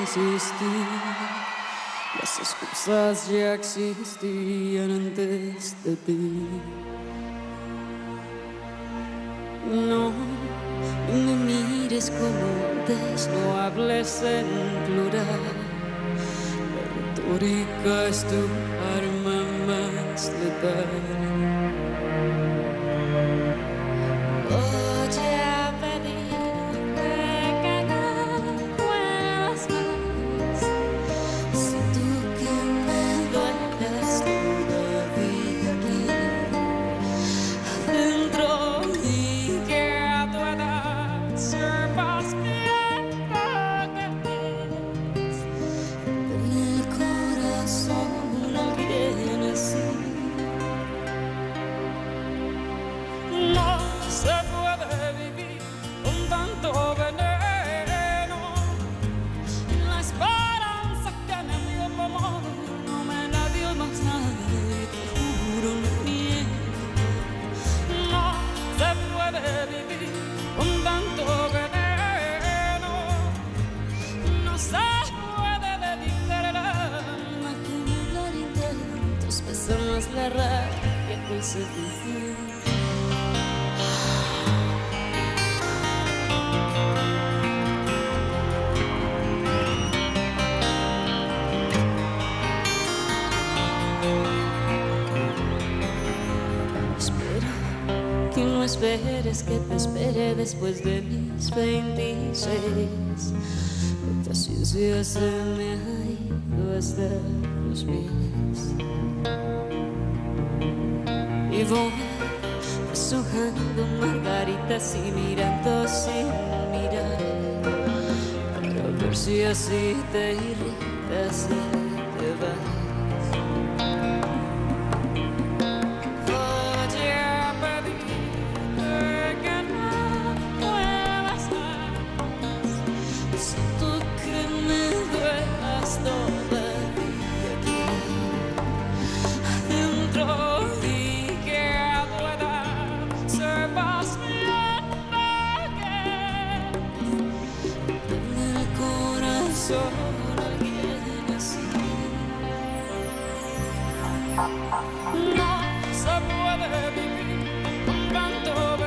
insistir. Las excusas ya existían antes de ti. No, no me mires como antes, no hables en plural. La retórica es tu arma más letal. Se puede vivir con tanto veneno. La esperanza que me dio tu amor no me la dio más nadie, te juro, no. No se puede vivir con tanto veneno. No se puede dedicar el alma que me dar intentos, pesa más la rabia que el sentimiento. No esperes que te espere después de mis 26. La paciencia se me ha ido hasta los pies. Y voy deshojando margaritas y mirando sin mirar. Para ver si así te irritas y te vas. No se puede vivir con tanto